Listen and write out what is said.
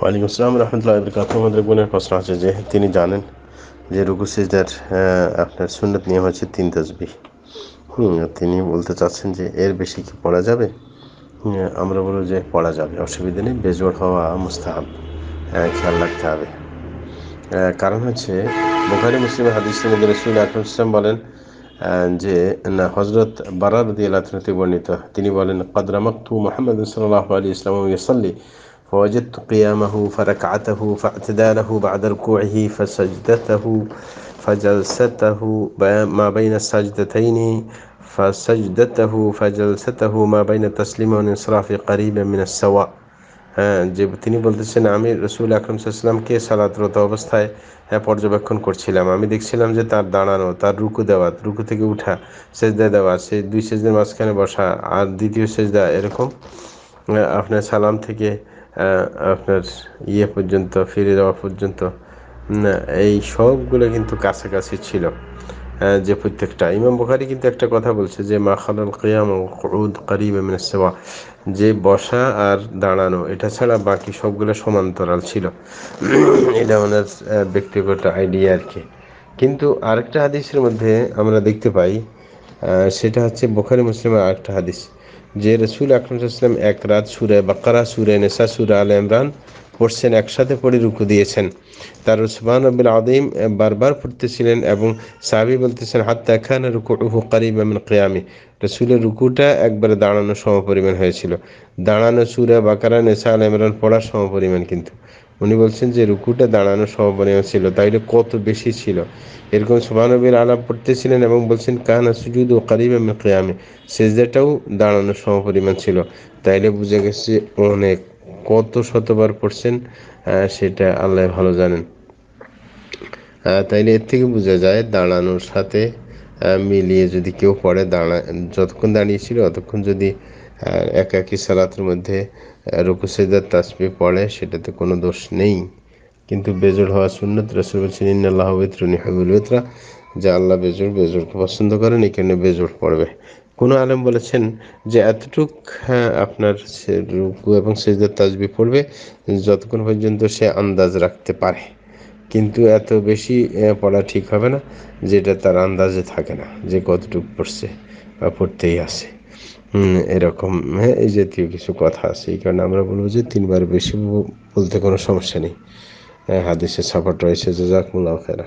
ওয়ালাইকুম আসসালাম রহমতুল্লাহ বরকাত আমাদের বোনের প্রশ্ন আছে যে, তিনি জানেন যে রুকু সিজদার আপনার সুন্নত নিয়ম হচ্ছে তিন তসবি হুম, তিনি বলতে চাচ্ছেন যে, এর বেশি কি পড়া যাবে? আমরা বলব যে, পড়া যাবে, অসুবিধা নেই বেজোড় হওয়া মুস্তাহাব খেয়াল রাখতে হবে। কারণ হচ্ছে, বোখারি, মুসলিম হাদিসের মধ্যে রসুল আকরম ইসলাম বলেন যে, না হজরত বারার দিয়ে বর্ণিত। তিনি বলেন কদরামকতু মোহাম্মদ সাল্লাহ আলী ইসলাম ইসল্লি فوجدت قيامه فركعته فاعتداله بعد ركوعه فسجدته فجلسته ما بين السجدتين فسجدته فجلسته ما بين التسليم والانصراف قريبا من السواء হ্যাঁ যে তিনি বলতেছেন আমি রসুল আকরম সাল্লামকে সালাতরত অবস্থায় হ্যাঁ পর্যবেক্ষণ করছিলাম আমি দেখছিলাম যে তার দাঁড়ানো তার রুকু দেওয়া রুকু থেকে উঠা সেজদা দেওয়া সে দুই সেজদের মাঝখানে বসা আর দ্বিতীয় সেজদা এরকম আপনার সালাম থেকে আপনার ইয়ে পর্যন্ত ফিরে যাওয়া পর্যন্ত এই সবগুলো কিন্তু কাছাকাছি ছিল যে প্রত্যেকটা। ইমাম বুখারি কিন্তু একটা কথা বলছে যে, মা খালাল কিয়াম উদ করিব সেবা যে বসা আর দাঁড়ানো, এটা ছাড়া বাকি সবগুলো সমান্তরাল ছিল। এটা ওনার ব্যক্তিগত আইডিয়া আর কি। কিন্তু আরেকটা হাদিসের মধ্যে আমরা দেখতে পাই সেটা হচ্ছে বোখারি, মুসলিমের আরেকটা হাদিস। যে রসুল আকরমসাল্লাম এক রাত সুরে বাকারা, সুরে নেশা সুরে আল ইমরান পড়ছেন, একসাথে পড়ে রুকু দিয়েছেন। তার উসমান আবিল আদিম বারবার পড়তেছিলেন এবং সাবি বলতেছেন হাত খান রুকু উহু কারিব এমন কেয়ামি রসুলের রুকুটা একবারে দাঁড়ানোর সমপরিমাণ হয়েছিল। দাঁড়ানো সুরে বাকারা নেশা আল ইমরান পড়ার সমপরিমাণ কিন্তু। উনি বলছেন যে রুকুটা দাঁড়ানো সমপরিমাণ ছিল, তাইলে কত বেশি ছিল? এরকম সুবানবীর আলাপ পড়তেছিলেন এবং বলছেন কাহানা সুজুদ ও কারিব আমি কেয়ামে সেজদাটাও দাঁড়ানো সমপরিমাণ ছিল। তাইলে বুঝে গেছে অনেক, কত শতবার পড়ছেন সেটা আল্লাহ ভালো জানেন। তাইলে এর থেকে বোঝা যায়, দাঁড়ানোর সাথে মিলিয়ে যদি কেউ পড়ে, দাঁড়া, যতক্ষণ দাঁড়িয়েছিল ততক্ষণ যদি একাকি সালাতের মধ্যে রুকু সেদার তাসবি পড়ে সেটাতে কোনো দোষ নেই। কিন্তু বেজোর হওয়া সুন্নত রসুল বলছেন ইন্নআল্লাহ বেতরুনি হাবিল বেতরা যে আল্লাহ বেজোর বেজোরকে পছন্দ করেন এখানে বেজোর পড়বে। কোনো আলেম বলেছেন যে এতটুক হ্যাঁ, আপনার রুকু এবং সেজদার তাজবি পড়বে যতক্ষণ পর্যন্ত সে আন্দাজ রাখতে পারে। কিন্তু এত বেশি পড়া ঠিক হবে না যেটা তার আন্দাজে থাকে না যে কতটুক পড়ছে বা পড়তেই আসে এরকম। হ্যাঁ এই জাতীয় কিছু কথা আছে। এই কারণে আমরা বলব যে তিনবার বেশি বলতে কোনো সমস্যা নেই। হাদিসের সাপোর্ট রয়েছে। যে জাকমুল্লাহ খেরা